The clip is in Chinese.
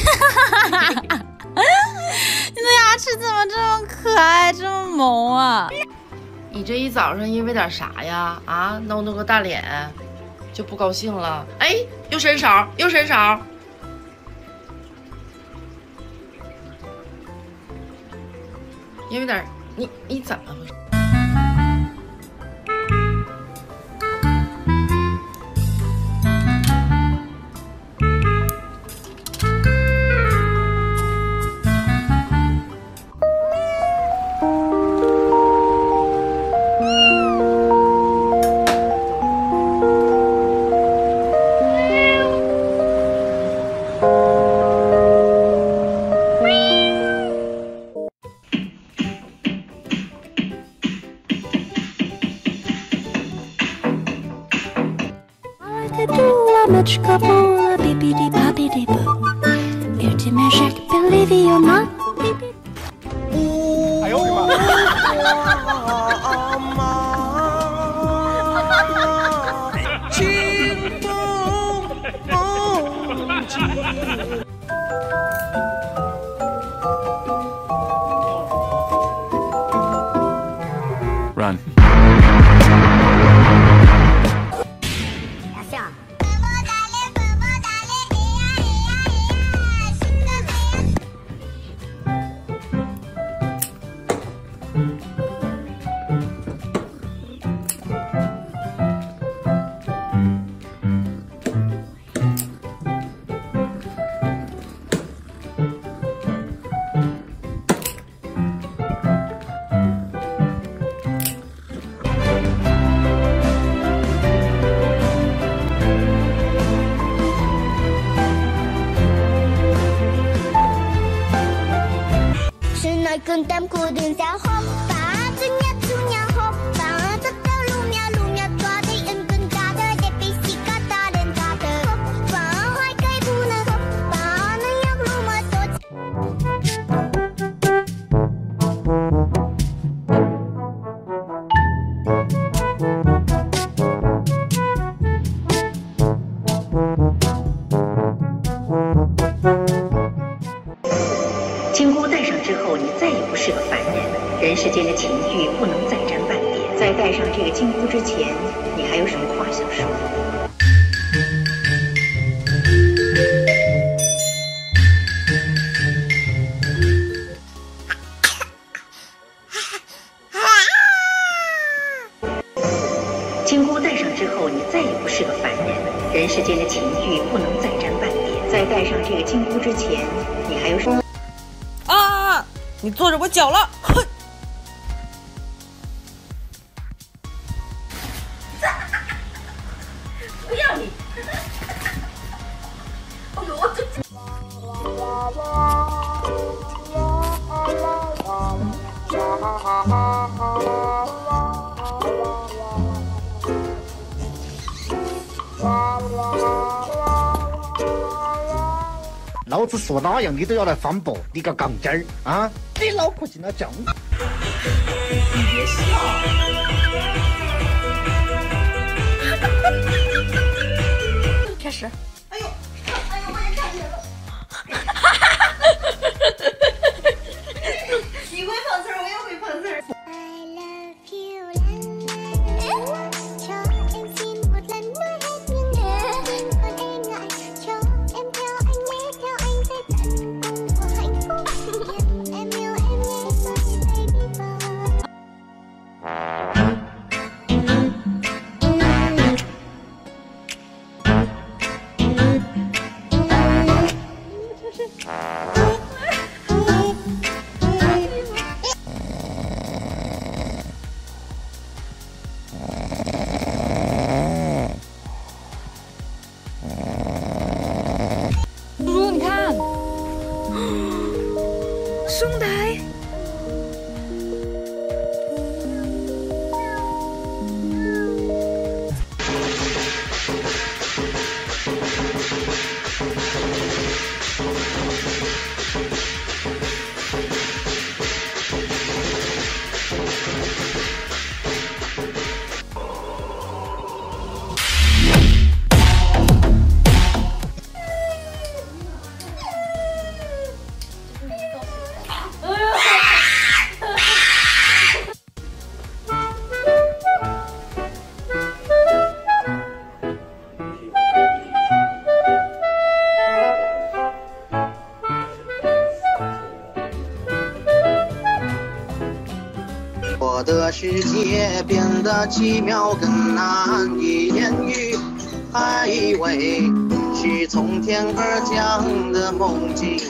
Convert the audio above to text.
哈 你的牙齿怎么这么可爱，这么萌啊？你这一早上因为点啥呀？啊，弄弄个大脸就不高兴了？哎，又伸手，又伸手。因为点，你你怎么回事 dula, mečka bula, bibidi babidi boo. Beauty magic, believe it or not. Bibidi. Noi cântăm cu dânsea hop 世间的情欲不能再沾半点。在戴上这个金箍之前，你还有什么话想说？金箍戴上之后，你再也不是个凡人，人世间的情欲不能再沾半点。在戴上这个金箍之前，你还有什么？啊你坐着我脚了，哼！老子说哪样你都要来反驳，你个杠精儿啊！你脑壳进了浆！你别笑。开始。我的世界变得奇妙，更难以言喻，还以为是从天而降的梦境。